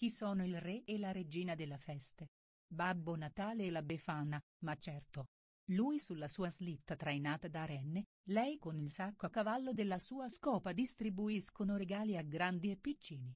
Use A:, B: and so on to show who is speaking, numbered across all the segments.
A: Chi sono il re e la regina della feste? Babbo Natale e la Befana, ma certo. Lui sulla sua slitta trainata da renne, lei con il sacco a cavallo della sua scopa distribuiscono regali a grandi e piccini.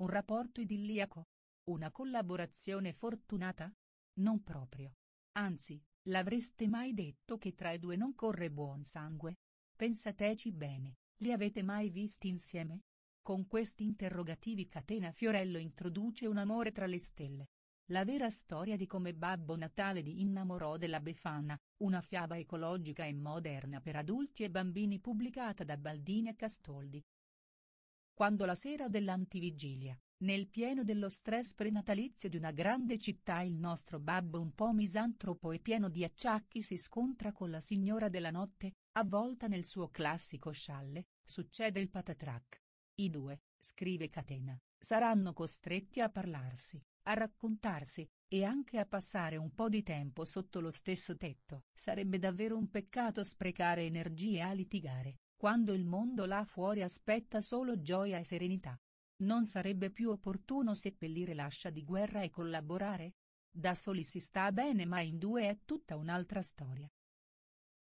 A: Un rapporto idilliaco? Una collaborazione fortunata? Non proprio. Anzi, l'avreste mai detto che tra i due non corre buon sangue? Pensateci bene, li avete mai visti insieme? Con questi interrogativi Catena Fiorello introduce un amore tra le stelle. La vera storia di come Babbo Natale di innamorò della Befana, una fiaba ecologica e moderna per adulti e bambini pubblicata da Baldini e Castoldi. Quando la sera dell'antivigilia, nel pieno dello stress prenatalizio di una grande città il nostro babbo un po' misantropo e pieno di acciacchi si scontra con la signora della notte, avvolta nel suo classico scialle, succede il patatrac. I due, scrive Catena, saranno costretti a parlarsi a raccontarsi, e anche a passare un po' di tempo sotto lo stesso tetto. Sarebbe davvero un peccato sprecare energie a litigare, quando il mondo là fuori aspetta solo gioia e serenità. Non sarebbe più opportuno seppellire l'ascia di guerra e collaborare? Da soli si sta bene ma in due è tutta un'altra storia.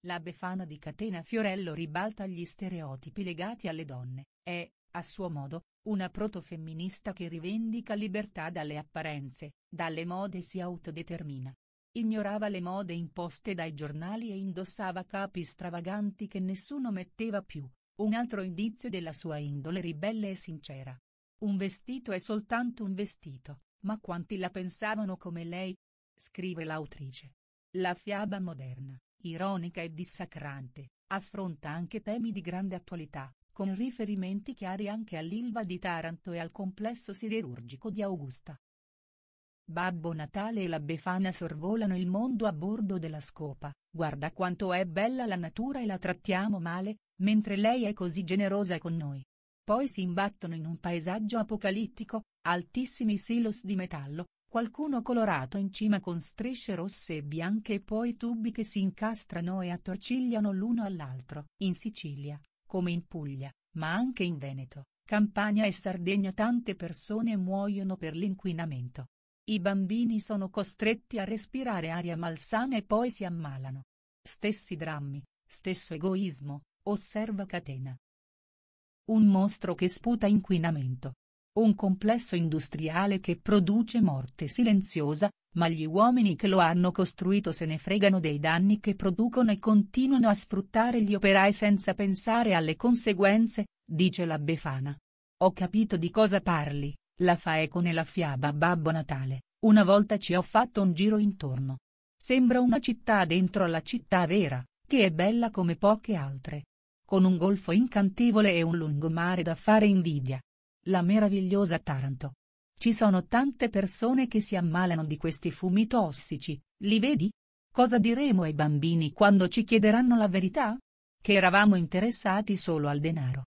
A: La Befana di Catena Fiorello ribalta gli stereotipi legati alle donne, è, a suo modo, una protofemminista che rivendica libertà dalle apparenze, dalle mode si autodetermina. Ignorava le mode imposte dai giornali e indossava capi stravaganti che nessuno metteva più, un altro indizio della sua indole ribelle e sincera. Un vestito è soltanto un vestito, ma quanti la pensavano come lei? Scrive l'autrice. La fiaba moderna, ironica e dissacrante, affronta anche temi di grande attualità, con riferimenti chiari anche all'Ilva di Taranto e al complesso siderurgico di Augusta. Babbo Natale e la Befana sorvolano il mondo a bordo della scopa, guarda quanto è bella la natura e la trattiamo male, mentre lei è così generosa con noi. Poi si imbattono in un paesaggio apocalittico, altissimi silos di metallo, qualcuno colorato in cima con strisce rosse e bianche e poi tubi che si incastrano e attorcigliano l'uno all'altro. In Sicilia, come in Puglia, ma anche in Veneto, Campania e Sardegna tante persone muoiono per l'inquinamento. I bambini sono costretti a respirare aria malsana e poi si ammalano. Stessi drammi, stesso egoismo, osserva Catena. Un mostro che sputa inquinamento. Un complesso industriale che produce morte silenziosa, ma gli uomini che lo hanno costruito se ne fregano dei danni che producono e continuano a sfruttare gli operai senza pensare alle conseguenze, dice la Befana. Ho capito di cosa parli, la fa eco nella fiaba Babbo Natale, una volta ci ho fatto un giro intorno. Sembra una città dentro alla città vera, che è bella come poche altre. Con un golfo incantevole e un lungomare da fare invidia. La meravigliosa Taranto, ci sono tante persone che si ammalano di questi fumi tossici, li vedi? Cosa diremo ai bambini quando ci chiederanno la verità? Che eravamo interessati solo al denaro.